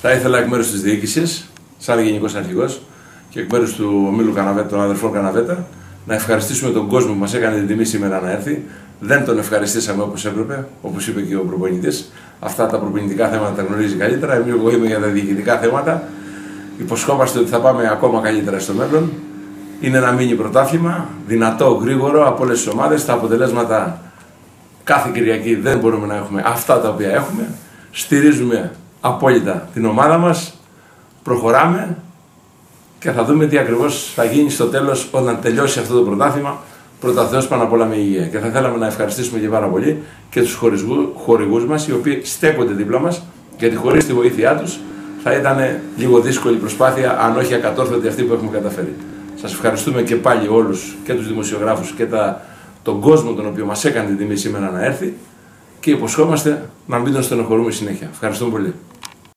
Θα ήθελα εκ μέρους της διοίκησης, σαν Γενικός Αρχηγός και εκ μέρους του ομίλου Καναβέτα, των αδερφών Καναβέτα, να ευχαριστήσουμε τον κόσμο που μας έκανε την τιμή σήμερα να έρθει. Δεν τον ευχαριστήσαμε όπως έπρεπε, όπως είπε και ο προπονητής. Αυτά τα προπονητικά θέματα τα γνωρίζει καλύτερα. Εγώ είμαι για τα διοικητικά θέματα. Υποσχόμαστε ότι θα πάμε ακόμα καλύτερα στο μέλλον. Είναι ένα μίνι πρωτάθλημα, δυνατό, γρήγορο από όλες τις ομάδες. Τα αποτελέσματα κάθε Κυριακή δεν μπορούμε να έχουμε αυτά τα οποία έχουμε. Στηρίζουμε απόλυτα την ομάδα μας, προχωράμε και θα δούμε τι ακριβώς θα γίνει στο τέλος όταν τελειώσει αυτό το πρωτάθλημα. Πρώτα Θεός πάνω απ' όλα με υγεία. Και θα θέλαμε να ευχαριστήσουμε και πάρα πολύ και τους χορηγούς μας οι οποίοι στέκονται δίπλα μας γιατί χωρίς τη βοήθειά τους θα ήταν λίγο δύσκολη προσπάθεια αν όχι ακατόρθωτη αυτή που έχουμε καταφέρει. Σας ευχαριστούμε και πάλι όλους και τους δημοσιογράφους και τα, τον κόσμο τον οποίο μας έκανε την τιμή σήμερα να έρθει και υποσχόμαστε να μην τον στενοχωρούμε συνέχεια. Ευχαριστούμε πολύ.